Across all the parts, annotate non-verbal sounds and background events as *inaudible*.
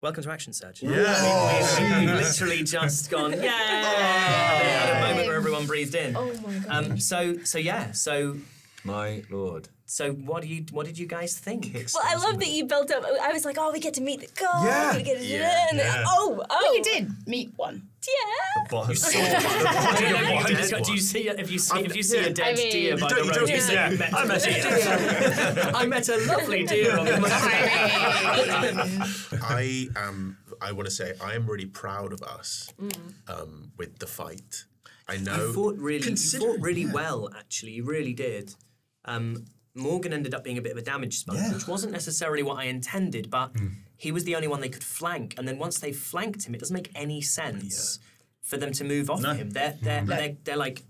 Welcome to Action Surge. Yeah. We've, we've literally just gone, *laughs* yeah! They had a moment where everyone breathed in. Oh my god. Um, so, so yeah, so, My lord. so what do you, what did you guys think? well, I love that you built up. I was like, oh, we get to meet the god. Yeah. We get to, Yeah. and then, Yeah. Oh, oh, you did meet one. Yeah. Boss. I don't know, you What? just- do you see if you see if you see a dead I mean- deer by don't- the road? don't- You say yeah. you met I a met a deer. I met a lovely deer on the *laughs* I am. I want to say I am really proud of us um, with the fight. I know. You fought really, you fought really well. Actually, you really did. Um, Morgan ended up being a bit of a damage sponge, Yeah. which wasn't necessarily what I intended, but hmm. he was the only one they could flank. And then once they flanked him, it doesn't make any sense for them to move off No. him. They're they're, hmm. they're they're like.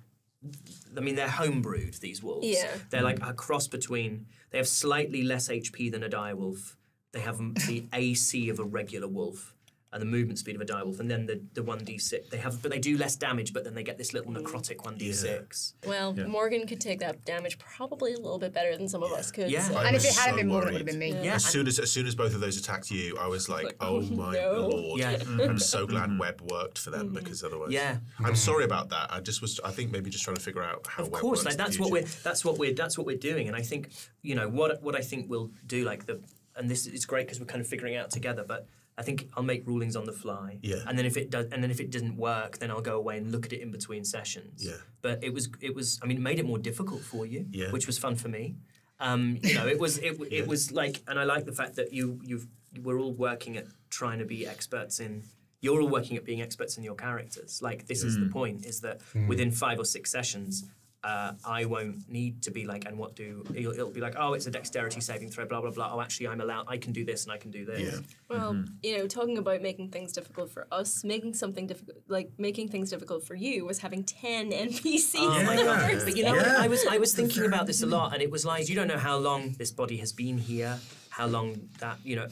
I mean, they're homebrewed. These wolves. Yeah. They're like hmm. a cross between. They have slightly less HP than a dire wolf. They have the AC of a regular wolf and the movement speed of a direwolf, and then the the one d six. They have, but they do less damage. But then they get this little mm. necrotic one d six. Well, Morgan could take that damage probably a little bit better than some of us could. Yeah. so- I And if was it hadn't so been Morgan, it worried. would have been me. Yeah. As soon as as soon as both of those attacked you, I was like, like, "Oh oh, my no. lord!" Yeah. I'm so glad mm-hmm. Web worked for them mm-hmm. because otherwise, Yeah. I'm sorry about that. I just was. I think maybe just trying to figure out how. Of Web course, works like in the that's what we're that's what we're that's what we're doing, and I think you know what what I think we'll do. Like the and this is great because we're kind of figuring it out together, but. I think I'll make rulings on the fly, Yeah. and then if it does, and then if it doesn't work, then I'll go away and look at it in between sessions. Yeah. But it was, it was. I mean, it made it more difficult for you, Yeah. which was fun for me. Um, you know, it was, it, it was like, and I like the fact that you, you've, we're all working at trying to be experts in. You're all working at being experts in your characters. Like this is the point: is that within five or six sessions, uh, I won't need to be like, and what do it'll, it'll be like? Oh, it's a dexterity saving throw, blah blah blah. Oh, actually, I'm allowed. I can do this and I can do this. Yeah. Well, you know, talking about making things difficult for us, making something difficult, like making things difficult for you, was having ten *laughs* NPCs. Oh my in the god! first But you know, Yeah. I was I was thinking about this a lot, and it was like you don't know how long this body has been here, how long that you know,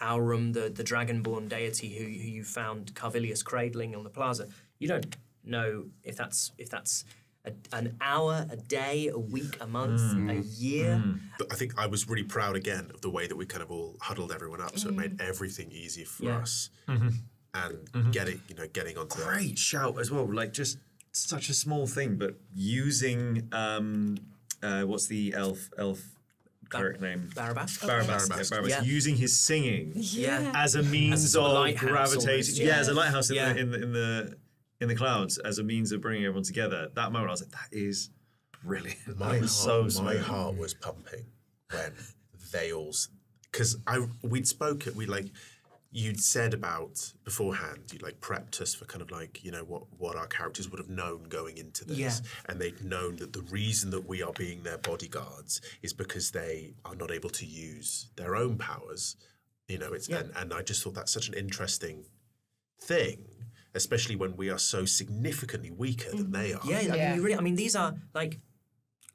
Aurum, the the dragonborn deity who, who you found Carvilius cradling on the plaza. You don't know if that's if that's a, an hour, a day, a week, a month, mm. a mm. year. But I think I was really proud again of the way that we kind of all huddled everyone up, so it made mm. everything easy for Yeah. us. Mm-hmm. And mm-hmm. getting, you know, getting onto that. Great shout as well. Like just such a small thing, but using um, uh, what's the elf elf cleric name? Barabbas. Barabbas. Barabbas. Yeah, Barabbas. Yeah. Using his singing Yeah. as a means sort of of gravitating. Yeah. yeah. as a lighthouse in, Yeah. the, in the in the in the clouds as a means of bringing everyone together. That moment, I was like, that is brilliant. My heart, was so my smooth. heart was pumping when they all, because I we'd spoken, we like you'd said about beforehand, you like prepped us for kind of like you know what what our characters would have known going into this, Yeah. and they'd known that the reason that we are being their bodyguards is because they are not able to use their own powers. You know, it's and, and I just thought that's such an interesting thing. Especially when we are so significantly weaker than they are. Yeah, I mean, you really. I mean, these are like.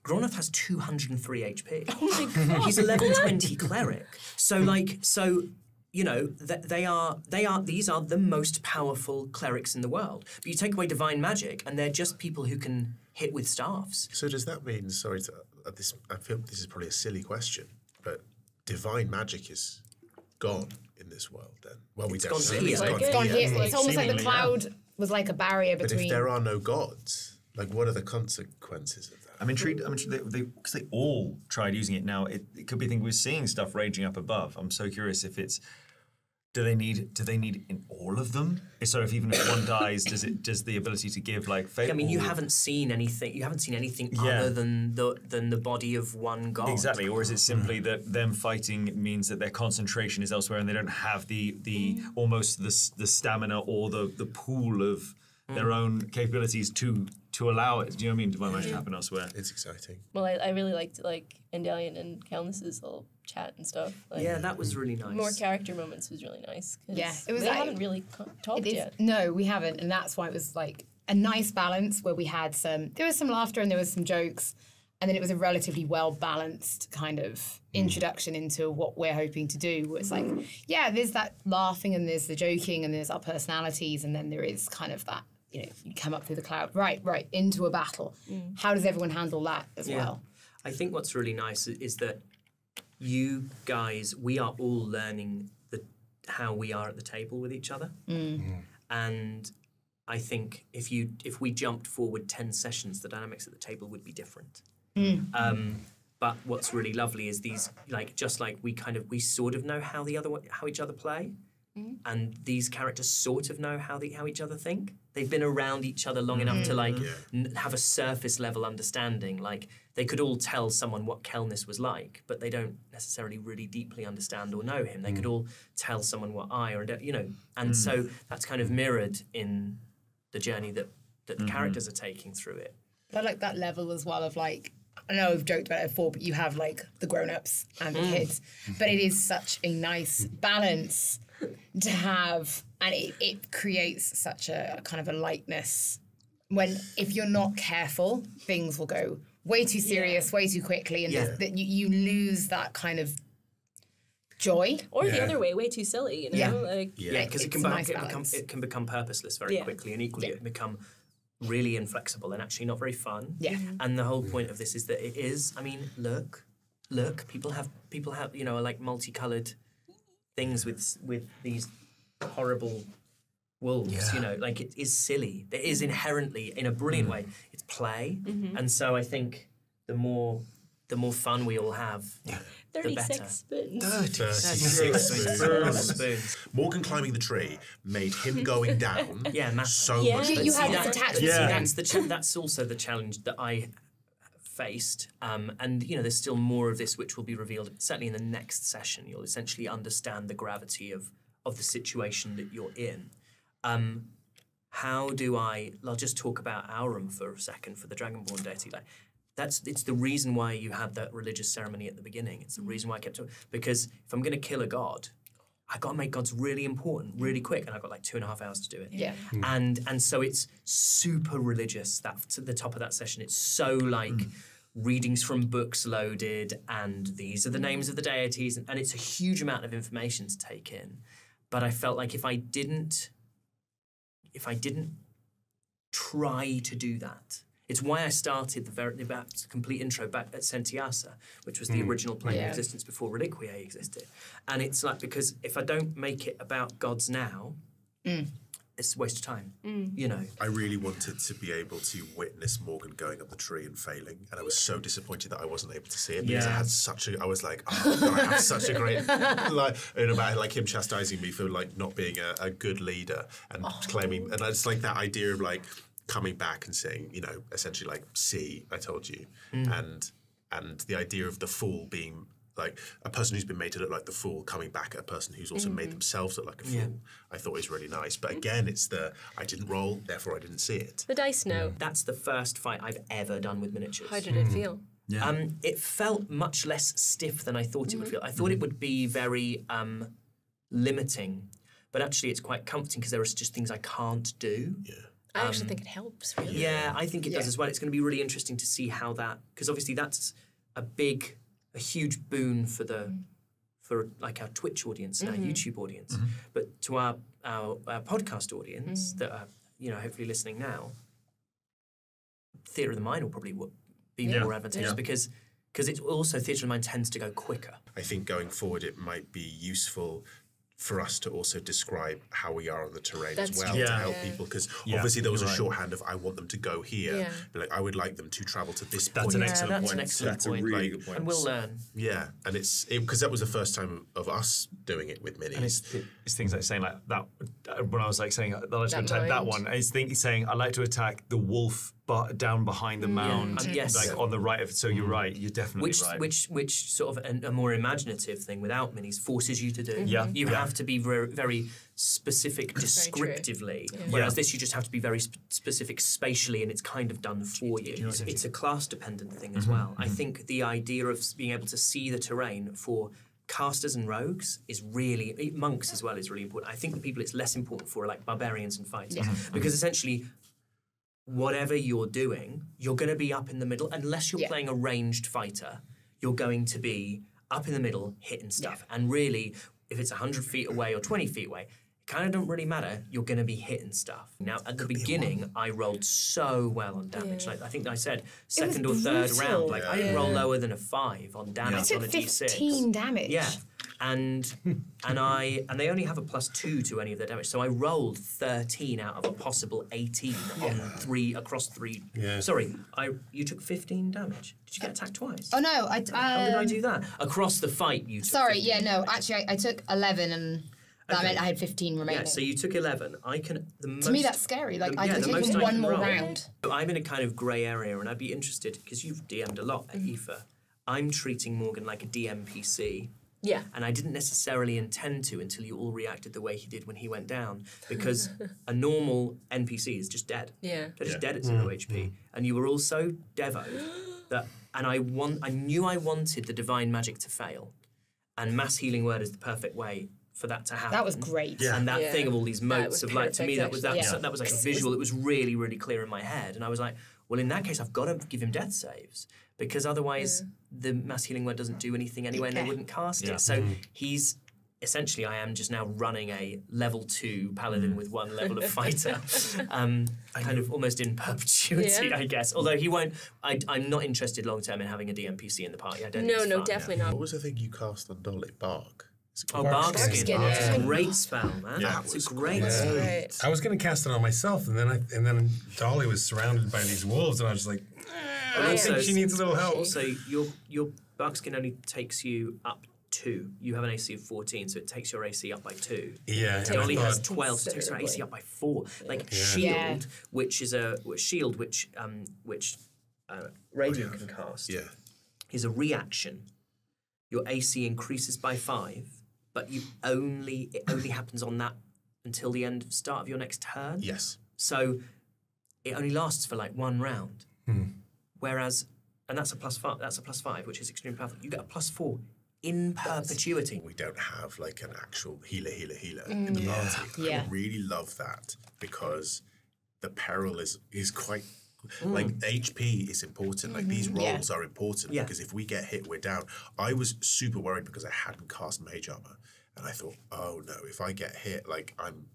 Gronoth has 203 HP. *laughs* Oh my god! He's a level 20 *laughs* cleric. So like so you know th- they are they are these are the most powerful clerics in the world. But you take away divine magic and they're just people who can hit with staffs. So does that mean? Sorry, to, uh, this I feel this is probably a silly question, but divine magic is gone in this world. Then, well, we It's don't gone know. It's gone it. It's gone here. here. It's almost like the Seemingly, yeah. cloud was like a barrier between. But between. if there are no gods, like what are the consequences of that? I'm intrigued. I'm intrigued because they, because they all tried using it now. It, it could be thinking we're seeing stuff raging up above. I'm so curious if it's. Do they need? Do they need in all of them? So if even if one dies, does it? Does the ability to give like fate? I mean, you haven't seen anything. You haven't seen anything Yeah. other than the than the body of one god. Exactly, or is it simply mm. that them fighting means that their concentration is elsewhere and they don't have the the mm. almost the the stamina or the the pool of mm. their own capabilities to to allow it? Do you know what I mean? Divine magic to happen elsewhere. It's exciting. Well, I, I really liked like Endalian and Calnus's little chat and stuff. Like, Yeah, that was really nice. More character moments was really nice. 'cause Yeah, it was They like- haven't really talked It is, yet. no, we haven't, and that's why it was like a nice balance where we had some. There was some laughter and there was some jokes, and then it was a relatively well balanced kind of hmm. introduction into what we're hoping to do. Where it's like, yeah, there's that laughing and there's the joking and there's our personalities, and then there is kind of that. You know, you come up through the cloud, right, right, into a battle. Hmm. How does everyone handle that as Yeah. well? I think what's really nice is that you guys, we are all learning the how we are at the table with each other. Mm. Mm. And I think if you if we jumped forward ten sessions, the dynamics at the table would be different. Mm. Um, but what's really lovely is these like just like we kind of we sort of know how the other how each other play, and these characters sort of know how the how each other think. They've been around each other long enough to mm-hmm. like n- have a surface level understanding. Like they could all tell someone what Kelness was like, but they don't necessarily really deeply understand or know him. They could mm. all tell someone what I or you know, and so mm. that's kind of mirrored in the journey that that the mm-hmm. characters are taking through it. I like that level as well of like I know I've joked about it before, but you have like the grown ups and the mm. kids. But it is such a nice balance to have and it, it creates such a kind of a lightness when if you're not careful, things will go way too serious, way too quickly, and Yeah. that you, you lose that kind of joy. Or the other way, way too silly. You know, Yeah. like Yeah, because it can, be- nice it, become, it can become purposeless very Yeah. quickly, and equally Yeah. it can become really inflexible and actually not very fun. Yeah. Mm-hmm. And the whole point of this is that it is. I mean, look, look. People have people have you know like multicolored things with with these horrible wolves. You know, like it is silly. It is mm-hmm. inherently in a brilliant mm. way. It's play, mm-hmm. and so I think the more the more fun we all have, the better. 36 spoons. 36 spoons. spoons. Morgan climbing the tree made him going down *laughs* Yeah, massive. so Yeah. much You- You, But you see, had that- this attachment. See, Yeah. that's the cha- that's also the challenge that I faced, um, and you know, there's still more of this which will be revealed certainly in the next session. You'll essentially understand the gravity of of the situation that you're in. Um, how do I? I'll just talk about Aurum for a second for the Dragonborn deity. Like, that's it's the reason why you had that religious ceremony at the beginning. It's the reason why I kept it because if I'm going to kill a god, I got to make gods really important, really mm. quick, and I got like two and a half hours to do it. Yeah. Mm. And and so it's super religious. That to the top of that session, it's so like mm. readings from books loaded, and these are the names of the deities, and, and it's a huge amount of information to take in. But I felt like if I didn't, if I didn't try to do that. It's why I started the very the complete intro back at Sentiasa, which was the mm. original plane Yeah. of existence before Reliquiae existed. And it's like because if I don't make it about gods now, mm. it's a waste of time. Mm. You know. I really wanted to be able to witness Morgan going up the tree and failing, and I was so disappointed that I wasn't able to see it because I had such a. I was like, oh, God, I have such a great *laughs* like, and about like him chastising me for like not being a, a good leader and oh. claiming, and it's like that idea of like coming back and saying, you know, essentially like, see, I told you, hmm. and and the idea of the fool being. Like a person who's been made to look like the fool coming back at a person who's also made mm-hmm. themselves look like a fool, I thought was really nice. But again, it's the I didn't roll, therefore I didn't see it. The dice know. Mm. That's the first fight I've ever done with miniatures. How did it hmm. feel? Um, it felt much less stiff than I thought it would mm-hmm. feel. I thought it mm-hmm. would be very um, limiting, but actually it's quite comforting because there are just things I can't do. I actually um, think it helps, really. Yeah, I think it does as well. It's going to be really interesting to see how that because obviously that's a big, a huge boon for the mm. for like our Twitch audience and our mm-hmm. YouTube audience, mm-hmm. but to our, our our podcast audience mm. that are you know hopefully listening now, theatre of the mind will probably be Yeah. more advantageous Yeah. because because it's also theatre of the mind tends to go quicker. I think going forward, it might be useful for us to also describe how we are on the terrain That's as well true. to Yeah. help Yeah. people because Yeah, obviously there was a you're right. shorthand of I want them to go here. Yeah. But like I would like them to travel to this That's point. an Yeah, excellent that's point. an excellent That's a point. really Like, good point. And we'll learn. Yeah, and it's because that was the first time of us doing it with minis. And it's, it's things like saying like that uh, when I was like saying I'd like to That attack that mind. one. It's think, saying I'd like to attack the wolf but down behind the mound, Um, yes. like on the right of. So you're right. You're definitely Which, right. which, which sort of a, a more imaginative thing without minis forces you to do. Yeah. You Yeah. have to be very, very specific true. descriptively, Yeah. whereas Yeah. this you just have to be very sp- specific spatially, and it's kind of done for you. It's, it's a class-dependent thing Mm-hmm. as well. I think the idea of being able to see the terrain for casters and rogues is really monks as well is really important. I think the people it's less important for are like barbarians and fighters Mm-hmm. because essentially whatever you're doing, you're going to be up in the middle. Unless you're Yeah. playing a ranged fighter, you're going to be up in the middle hitting stuff. And really, if it's 100 feet away or 20 feet away, it kind of don't really matter. You're going to be hitting stuff. Now, at the beginning, I rolled so well on damage. Yeah. Like I think I said, second or third brutal. round, like I didn't roll lower than a five on I damage took on a d6. 15 damage. Yeah. And and I and they only have a plus two to any of their damage. So I rolled thirteen out of a possible eighteen on three across three. Yeah. Sorry, I you took fifteen damage. Did you get attacked twice? Oh no, I. How did I um, do that? Across the fight, you. Took Sorry, 15. yeah, no. Actually, I, I took eleven, and that Okay. meant I had fifteen remaining. Yeah, so you took eleven. I can. The most, to me, that's scary. Like the- I yeah, could take most him I one more roll. round. I'm in a kind of grey area, and I'd be interested because you've DM'd a lot at Mm. IFA. I'm treating Morgan like a DMPC. Yeah. And I didn't necessarily intend to until you all reacted the way he did when he went down, because *laughs* a normal NPC is just dead. Yeah. They're just Yeah. dead at zero mm. HP, mm. and you were all so devo *gasps* that, and I want, I knew I wanted the divine magic to fail, and mass healing word is the perfect way for that to happen. That was great. Yeah. And that Yeah. thing of all these That motes of like to me that was that perfect, was, that was like a 'Cause it was- visual. It was really really clear in my head, and I was like, well, in that case, I've got to give him death saves because otherwise mm. the mass healing word doesn't do anything anyway, and they wouldn't cast Yeah. it. So mm-hmm. he's essentially I am just now running a level two paladin mm. with one level of fighter, *laughs* um, kind of almost in perpetuity, Yeah. I guess. Although he won't, I, I'm not interested long term in having a DMPC in the party. I don't. think No, no, fun. definitely not. What was the thing you cast on Dolly? Bark. Oh, called bark Barkskin. Barkskin, It's a yeah. great spell, man. Yeah. it's a great great. spell. Right. I was going to cast it on myself, and then I and then Dolly was surrounded by these wolves, and I was just like, I Also- think she needs a little help. Also, your your Barkskin only takes you up two. You have an AC of fourteen, so it takes your AC up by two. yeah, and I Dolly has twelve, so it takes her AC up by four. Like Yeah. shield, Yeah. which is a shield, which um which uh, Radiant can cast, Yeah. is a reaction. Your AC increases by five, but you only it only happens on that until the end of start of your next turn. Yes. So it only lasts for like one round. Hmm. Whereas, and that's a plus five. That's a plus five, which is extremely powerful. You get a plus four in perpetuity. We don't have like an actual healer, healer, healer in mm. the party. Yeah. I really love that because the peril is is quite mm. like HP is important. Like these mm-hmm. Yeah. are important Yeah. because if we get hit, we're down. I was super worried because I hadn't cast mage armor, and I thought, oh no, if I get hit, like I'm, I'm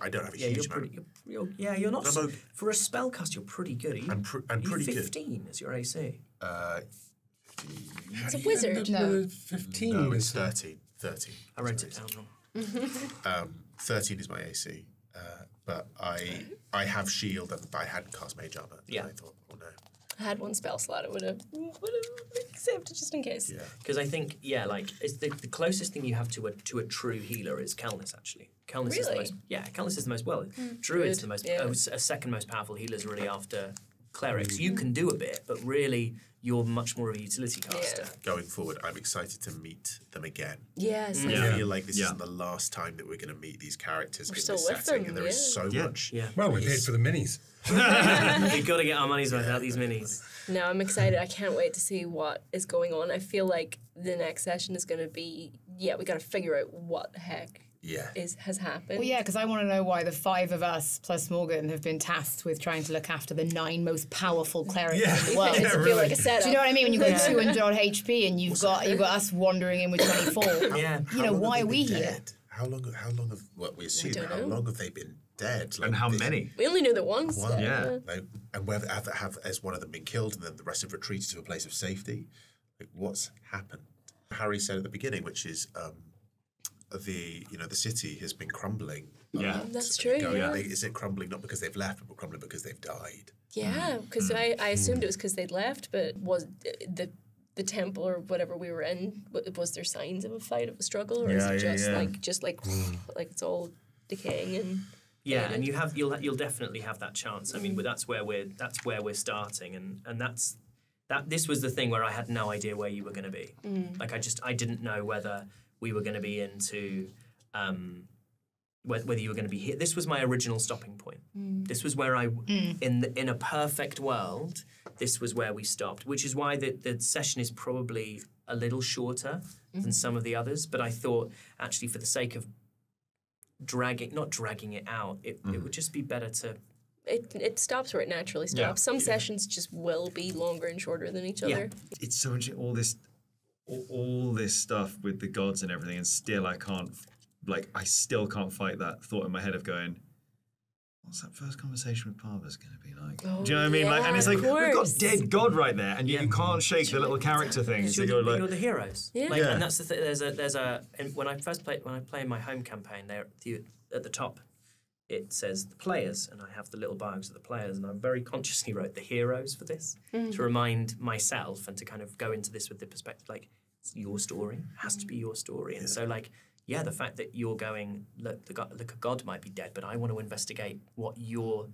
I don't have a Yeah, huge you're amount. pretty. You're, you're, yeah, you're not so- okay. for a spellcast. You're pretty good. Are you, I'm pr- I'm are you pretty good. Fifteen is your AC. Uh, It's a wizard. No. Fifteen. no, was- it's 13. 13. I wrote it down wrong. *laughs* Um, 13 is my AC, uh, but I I have shield and I hadn't cast mage armor. Yeah. I thought, oh no. I had one spell slot. I would have would have saved just in case. Yeah. Because I think, yeah, like it's the, the closest thing you have to a to a true healer is Kelness. Actually, Kelness is the most. Yeah, Kelness is the most well. Druid's Druid, the most. yeah. uh, s- a second most powerful healers really after clerics. You can do a bit, but really you're much more of a utility caster. Going forward, I'm excited to meet them again. Yes. I Yeah. feel like this Yeah. isn't the last time that we're going to meet these characters in still this with setting, them, and there is yeah. so Yeah. much. Yeah, Well, we paid for the minis. *laughs* we've got to get our money's worth out these minis. No, I'm excited. I can't wait to see what is going on. I feel like the next session is going to be yeah, we got to figure out what the heck Yeah. is has happened. Well, yeah, because I want to know why the five of us plus Morgan have been tasked with trying to look after the nine most powerful clerics Yeah. in the world. *laughs* It doesn't feel like a Do you know what I mean? When you've got 200 odd HP and you've got you've got us wandering in with 24. *laughs* Yeah. You know, why are we been here? dead? How long? How long have? Well, we assume. don't how know. long have they been dead? Like, And how this- many? We only knew that once. One. Yeah. Like, and whether have, have has one of them been killed, and then the rest have retreated to a place of safety? Like, what's happened? Harry said at the beginning, which is um, the you know the city has been crumbling. Yeah. lot. That's true, Going- yeah. they- Is it crumbling not because they've left, but crumbling because they've died? Yeah, mm. because mm. I, I assumed mm. it was because they'd left, but was the the temple or whatever we were in was there signs of a fight of a struggle, or is it yeah, just yeah. like just like *sighs* like it's all decaying and Yeah, and you have you'll you'll definitely have that chance. I mean, that's where we're that's where we're starting, and and that's that. This was the thing where I had no idea where you were going to be. Like I just I didn't know whether we were going to be into. Um, whether you were going to be here, this was my original stopping point. Mm. This was where I, mm. in the, in a perfect world, this was where we stopped. Which is why the the session is probably a little shorter than mm-hmm. some of the others. But I thought actually, for the sake of dragging not dragging it out it, it mm. would just be better to it it stops where it naturally stops. Yeah. Some sessions just will be longer and shorter than each Yeah. other. It's so much all this, all, all this stuff with the gods and everything, and still I can't, like, I still can't fight that thought in my head of going, what's that first conversation with Parva's going to be like? Oh, Do you know what I mean? like, and oh, it's like of we've got dead God right there, and you, you can't shake the little character things. You're, that the, you're like, you're the heroes. Yeah. Like, Yeah. And that's the thing. There's a there's a when I first play when I play my home campaign, there at the, at the top, it says the players, and I have the little bios of the players, and I very consciously wrote the heroes for this mm. to remind myself and to kind of go into this with the perspective like it's your story it has to be your story, and so like. Yeah, the fact that you're going, look, the God, look, god might be dead, but I want to investigate what your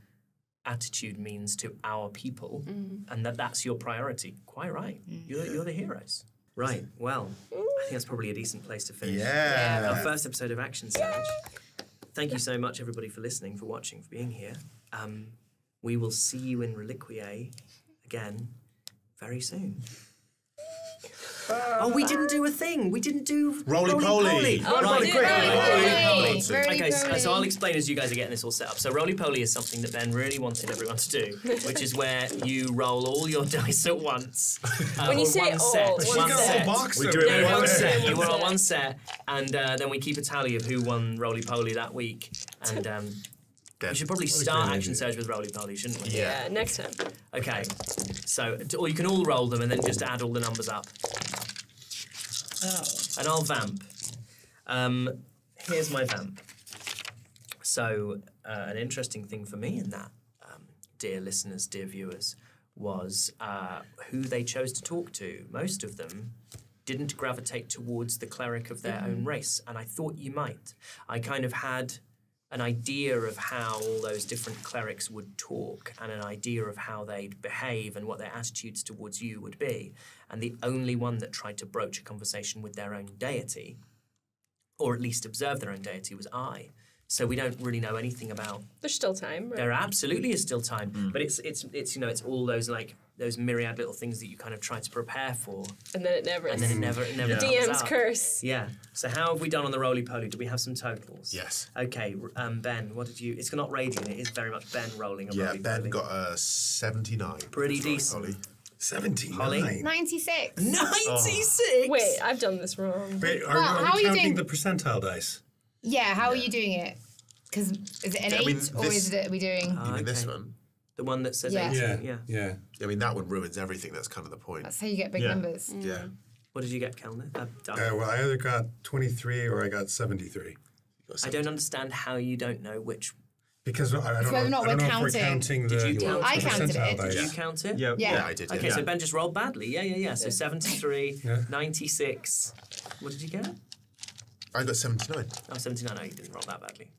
attitude means to our people, mm. and that that's your priority. Quite right. Mm. You're, you're the heroes. Right. Well, I think that's probably a decent place to finish. Yeah. Our first episode of Action Sandwich. Thank you so much, everybody, for listening, for watching, for being here. Um, we will see you in Reliquiae again very soon. Oh, we didn't do a thing. We didn't do Roly-poly. Roly-poly. quick. Roly-poly. Very Okay, so, so I'll explain as you guys are getting this all set up. So roly poly is something that Ben really wanted everyone to do, which is where you roll all your *laughs* dice at once. Uh, When you say one all, set, one one You set. box We do it No, Yeah, one set. You One roll set. one set, and uh, then we keep a tally of who won roly poly that week. And um, Dead. We should probably start Action Surge with roly poly, shouldn't we? Yeah, next time. Okay. So, or you can all roll them and then just add all the numbers up. And I'll vamp. Um, here's my vamp. So, uh, an interesting thing for me in that, um, dear listeners, dear viewers, was uh, who they chose to talk to. Most of them didn't gravitate towards the cleric of their own race, and I thought you might. I kind of had an idea of how all those different clerics would talk and an idea of how they'd behave and what their attitudes towards you would be. And the only one that tried to broach a conversation with their own deity, or at least observe their own deity, was I. So we don't really know anything about. There's still time. Right? There absolutely is still time, but it's it's it's you know it's all those like those myriad little things that you kind of try to prepare for, and then it never and then it never it never Yeah. comes DM's out. curse. Yeah. So how have we done on the roly poly? Do we have some totals? Yes. Okay, um, Ben, what did you? It's not radiant. It is very much Ben rolling a Yeah, roly Ben got a 79. Pretty Sorry, decent. Ollie. 17. Holly? 96. ninety-six. Wait, I've done this wrong. Wait, are, Well, are how we are you counting doing- the percentile dice? Yeah, how are you doing it? Because is it an I eight mean, or is it, are we doing? Ah, You mean this okay. one? The one that says Yeah. 18, Yeah. yeah. Yeah. I mean, that one ruins everything. That's kind of the point. That's how you get big Yeah. numbers. Yeah. What did you get, Kellner? Uh, Uh, well, I either got 23 or I got 73. I don't understand how you don't know which. Because I, I don't whether or know, not I don't we're know if we're counting. counting the, you count the I counted it. dice. Did you count it? yeah, Yeah. Yeah, I did. Okay, yeah. so Ben just rolled badly. Yeah, yeah, yeah. So 73, *laughs* Yeah. 96. What did you get? I got 79. Oh, 79. No, you didn't roll that badly.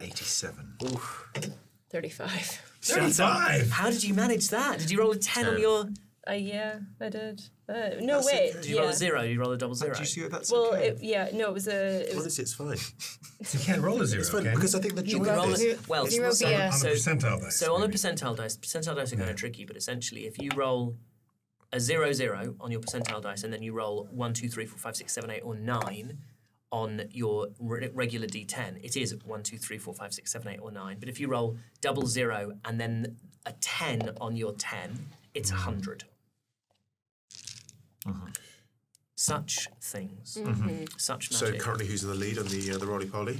87. 35. 35! How did you manage that? Did you roll a 10 on your. Uh, yeah, I did. Uh, no, That's wait. it. Did you yeah. roll a zero? Did you roll a double zero? Do you see what that's Well, okay? it, yeah, no, it was a. It was, Honestly, it's fine. *laughs* You can't roll a zero, It's fine can because I think the joy can roll of it. this. Well, Can you roll so, the, On the so, percentile dice. so on a maybe. percentile dice, percentile dice are kind of tricky, but essentially, if you roll a zero zero on your percentile dice, and then you roll one, two, three, four, five, six, seven, eight, or nine on your re- regular d10, it is one, two, three, four, five, six, seven, eight, or nine. But if you roll double zero and then a ten on your ten, it's a hundred. Such things, such magic. So currently, who's in the lead on the uh, the roly poly?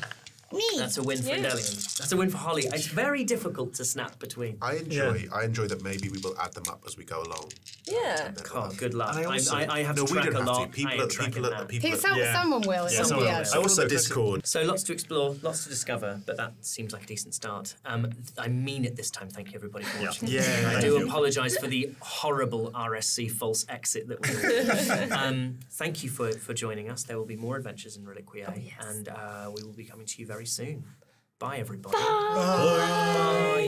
Me. That's a win for Yeah. Endelian. That's a win for Holly. It's very difficult to snap between. I enjoy. I enjoy that. Maybe we will add them up as we go along. yeah. God, good luck. I I, also- I, I have no, to we track don't a have lot. to. People, I at, ain't tracking people, at, that. people. Who- Yeah. Someone will. It Yeah, someone be will. I also Discord. So lots to explore, lots to discover, but that seems like a decent start. Um, I mean it this time. Thank you everybody for watching. Yeah, I do apologise for the horrible RSC false exit that we. *laughs* um, thank you for for joining us. There will be more adventures in Reliquiae, and uh, we will be coming to you very very soon. Bye, everybody. Bye. Bye. Bye.